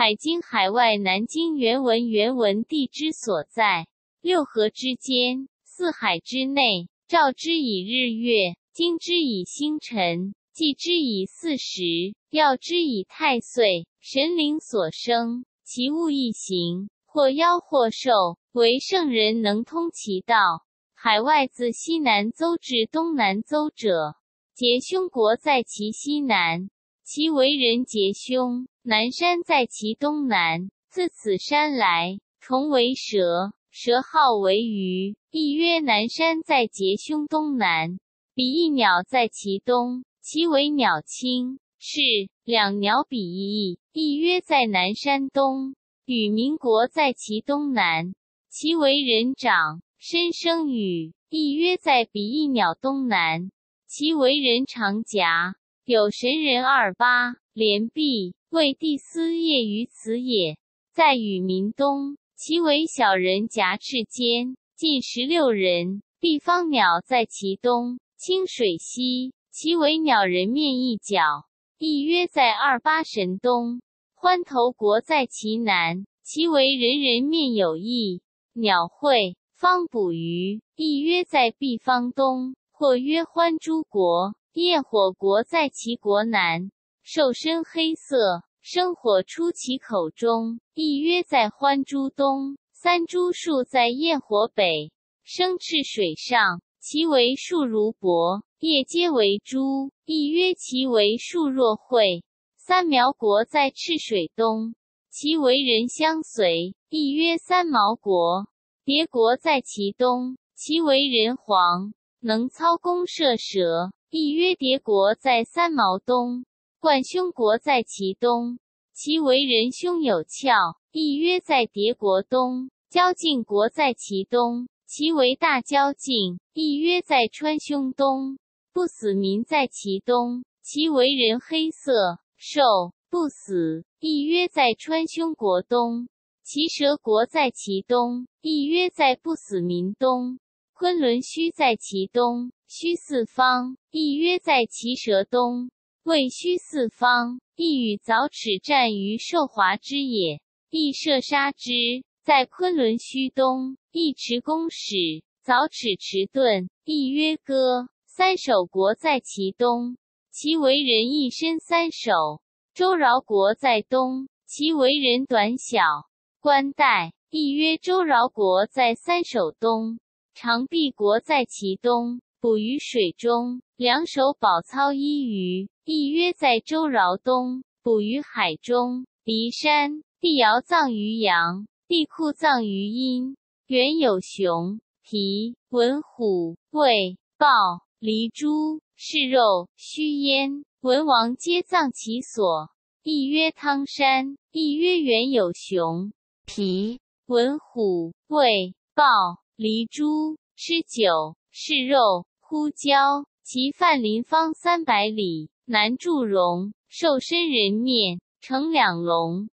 海经海外南京原文原文地之所在，六合之间，四海之内，照之以日月，经之以星辰，纪之以四时，调之以太岁。神灵所生，其物一行，或妖或兽，唯圣人能通其道。海外自西南邹至东南邹者，结凶国在其西南，其为人杰凶。南山在其东南，自此山来，重为蛇，蛇号为鱼，亦曰南山在杰凶东南。比翼鸟在其东，其为鸟青。是两鸟比翼，亦曰在南山东。与民国在其东南，其为人长，身生羽，亦曰在比翼鸟东南，其为人长颊。有神人二八连璧。为帝司业于此也，在与民东，其为小人夹翅间，近十六人。毕方鸟在其东，清水西，其为鸟人面一角，亦曰在二八神东。欢头国在其南，其为人人面有异。鸟会方捕鱼，亦曰在毕方东，或曰欢诸国。焰火国在其国南。兽身黑色，生火出其口中，亦曰在欢珠东。三株树在焰火北，生赤水上，其为树如帛，叶皆为珠，亦曰其为树若蕙。三苗国在赤水东，其为人相随，亦曰三毛国。蝶国在其东，其为人皇，能操弓射蛇，亦曰叠国在三毛东。冠胸国在其东，其为人胸有翘，亦曰在叠国东。交晋国在其东，其为大交晋，亦曰在川胸东。不死民在其东，其为人黑色，寿不死，亦曰在川胸国东。其蛇国在其东，亦曰在不死民东。昆仑虚在其东，虚四方，亦曰在其蛇东。未虚四方，亦与早齿战于寿华之野，亦射杀之。在昆仑虚东，亦持弓矢。早齿持盾，亦曰歌。三首国在其东，其为人一身三首。周饶国在东，其为人短小。冠带，亦曰周饶国在三首东。长臂国在其东，捕于水中。两手宝操一鱼。亦曰在周饶东，捕于海中。骊山地尧葬于阳，地库葬于阴。原有熊、皮、文虎、魏、豹、狸猪，是肉须焉。文王皆葬其所。亦曰汤山，亦曰原有熊、皮、文虎、魏、豹、狸猪，吃酒是肉，呼交。其范林方三百里。南祝融，瘦身人面，成两龙，